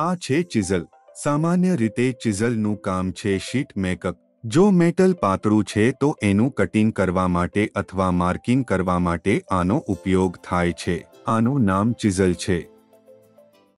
આ છે ચિઝલ. સામાન્ય રીતે ચિઝલનું કામ છે શીટ મેકઅપ. જો મેટલ પાતળું છે તો એનું કટિંગ કરવા માટે અથવા માર્કિંગ કરવા માટે આનો ઉપયોગ થાય છે. આનું નામ ચિઝલ છે.